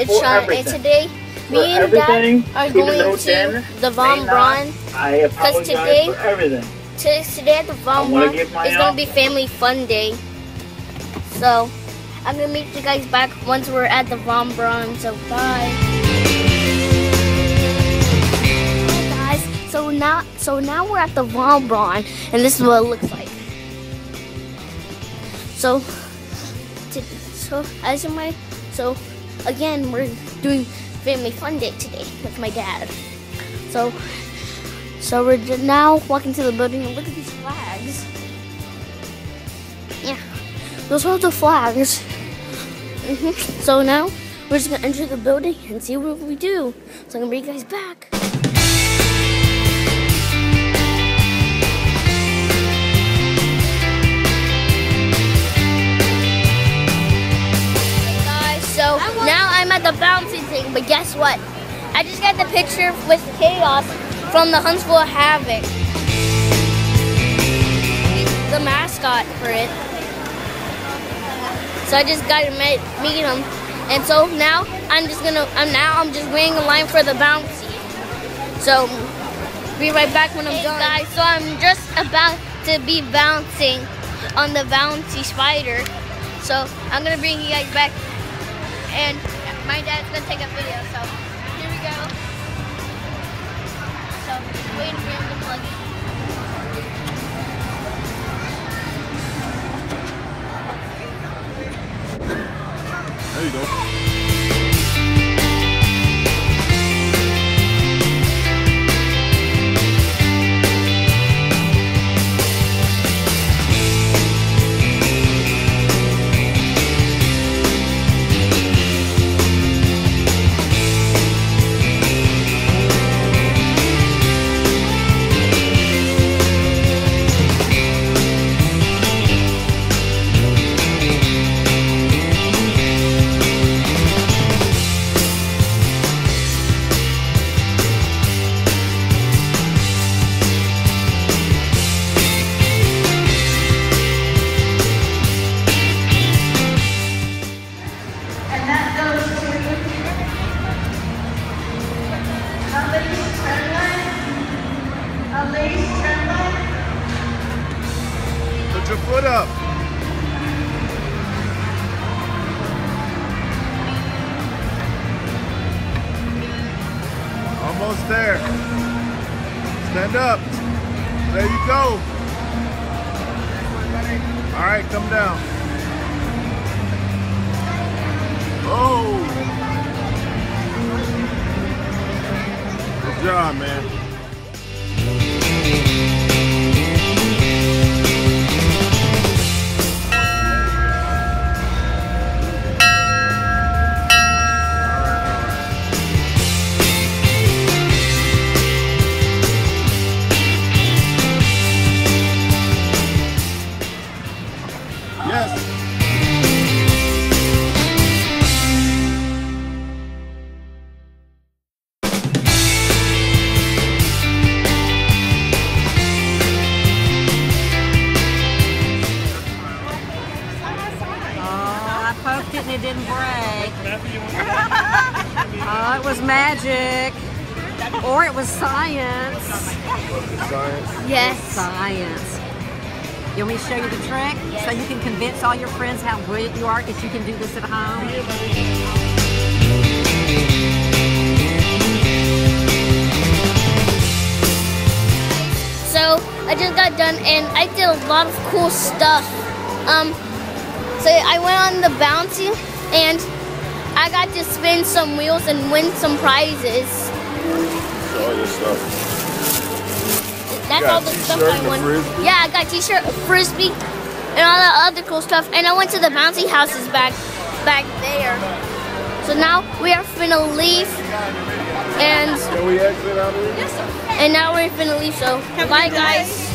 It's For Sean, everything. and today For me and everything, Dad are going to Dan the Von Braun. I apologize today- for everything. Today, today at the Von Braun is going to be family fun day. So I'm gonna meet you guys back once we're at the Von Braun. So bye. Hey guys, so now so now we're at the Von Braun, and this is what it looks like. So, to, so as in my so again we're doing family fun day today with my dad. So so we're now walking to the building and look at these flags. Yeah, those are the flags. hmm So now we're just gonna enter the building and see what we do. So I'm gonna bring you guys back. Guess what? I just got the picture with Chaos from the Huntsville Havoc. He's the mascot for it. So I just got to meet, meet him. And so now I'm just gonna, I'm now I'm just waiting in line for the bouncy. So be right back when I'm done. guys, so I'm just about to be bouncing on the bouncy spider. So I'm gonna bring you guys back and my dad's gonna take a video. So here we go. So waiting for him to plug in. There you go. Put your foot up. Almost there. Stand up. There you go. All right, come down. Oh. Good job, man. And it didn't break. Oh, it was magic. Or it was science. Science. Yes. Science. You want me to show you the trick? So you can convince all your friends how brilliant you are that you can do this at home? So I just got done and I did a lot of cool stuff. Um, so I went on the bouncy and I got to spin some wheels and win some prizes. All your stuff. That's got all the stuff I won. Yeah, I got t-shirt, a frisbee, and all the other cool stuff. And I went to the bouncy houses back back there. So now we are finna leave, and Can we exit out of here? and now we're finna leave. So bye guys.